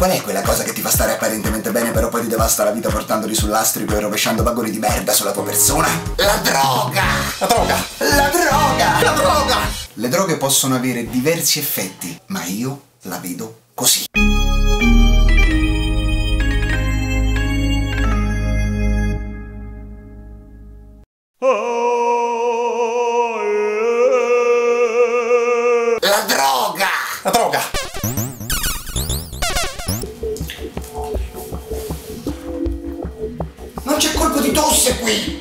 Qual è quella cosa che ti fa stare apparentemente bene però poi ti devasta la vita portandoli sull'astrico e rovesciando vagoni di merda sulla tua persona? La droga! La droga! La droga! La droga! Le droghe possono avere diversi effetti, ma io la vedo così. La droga! La droga! dos secoué.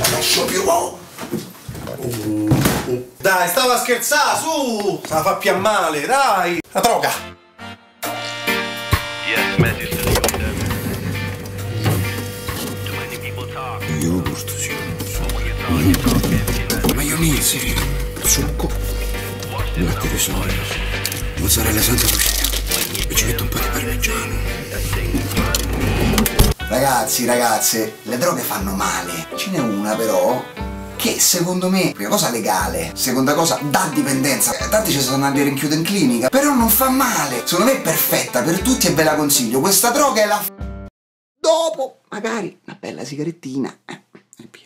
Alors, ah Alors, più! Dai, stava a scherzare, su! Se la fa più a male, dai! La droga! Yes, message to the user. Too many people talk. Yogurt, sì. Maionese, succo, latte di soia, mozzarella senza cucina. E ci metto un po' di parmigiano. Ragazzi, ragazze, le droghe fanno male. Ce n'è una però che secondo me, prima cosa legale, seconda cosa dà dipendenza. Eh, Tanti ci sono andati a rinchiudere in clinica, però non fa male. Secondo me è perfetta per tutti e ve la consiglio. Questa droga è la... Dopo, magari, una bella sigarettina. Eh, è più.